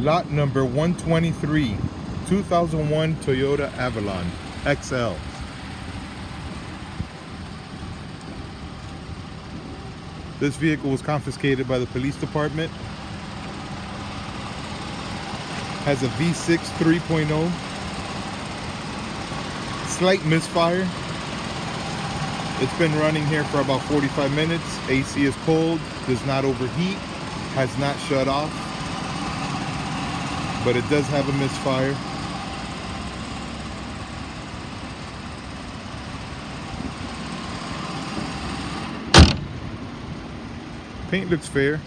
Lot number 123, 2001 Toyota Avalon XL. This vehicle was confiscated by the police department. Has a V6 3.0. Slight misfire. It's been running here for about 45 minutes. AC is cold, does not overheat, has not shut off but it does have a misfire. Paint looks fair.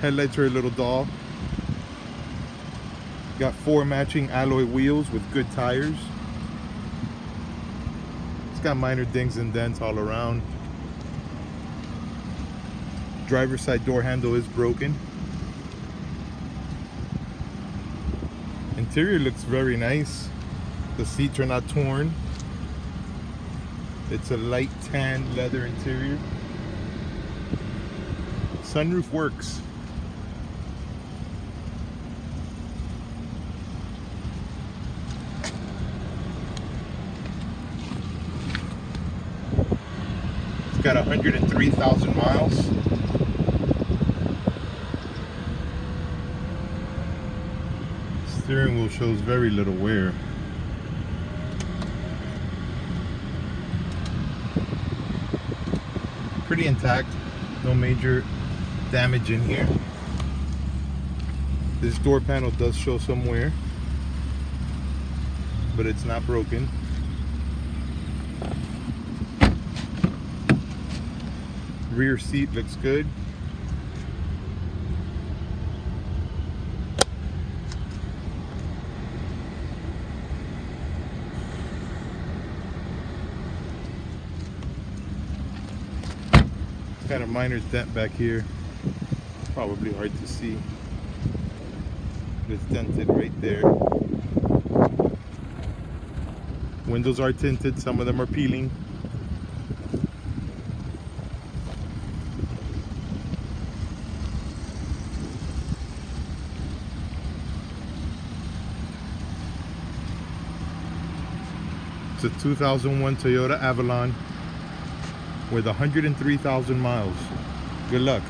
Headlights are a little dull. Got four matching alloy wheels with good tires. It's got minor dings and dents all around. Driver's side door handle is broken. Interior looks very nice. The seats are not torn. It's a light tan leather interior. Sunroof works. It's got 103,000 miles. Steering wheel shows very little wear. Pretty intact, no major damage in here. This door panel does show some wear, but it's not broken. Rear seat looks good. Got a minor dent back here. Probably hard to see. It's dented right there. Windows are tinted, some of them are peeling. It's a 2001 Toyota Avalon with 103,000 miles. Good luck.